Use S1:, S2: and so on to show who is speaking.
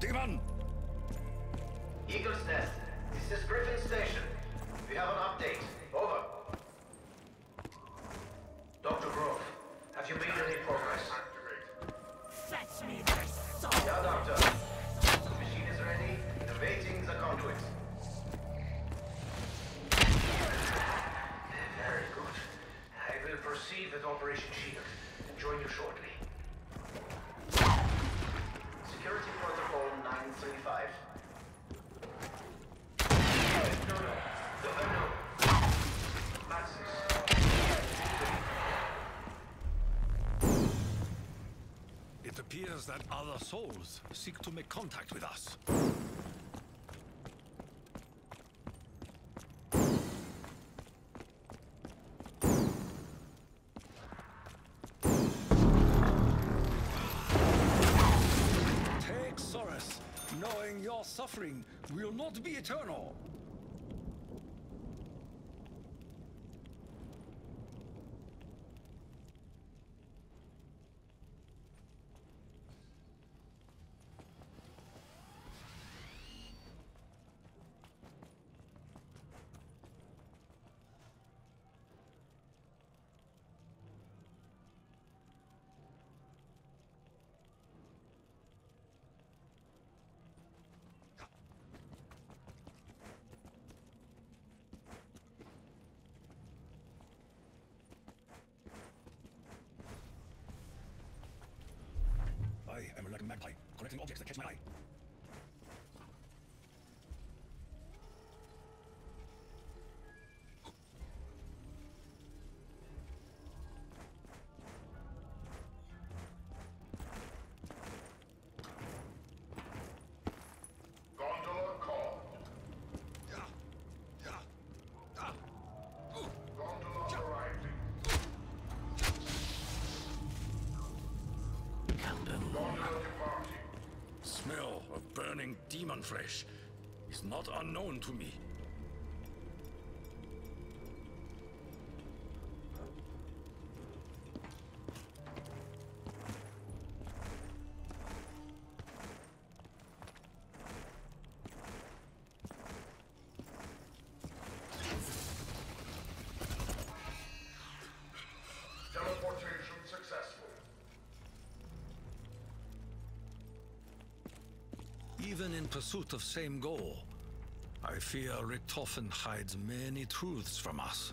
S1: Demon!
S2: Eagle's Nest, this is Griffin Station. We have an update. Over. Dr. Groph, have you made any progress?
S3: Fetch me the soul!
S2: Yeah, Doctor. The machine is ready, innovating the conduit. Very good. I will proceed with Operation Shield and join you shortly. Security
S1: appears that other souls seek to make contact with us. Take solace, knowing your suffering will not be eternal. Smell of burning demon flesh is not unknown to me. Even in pursuit of same goal, I fear Richtofen hides many truths from us.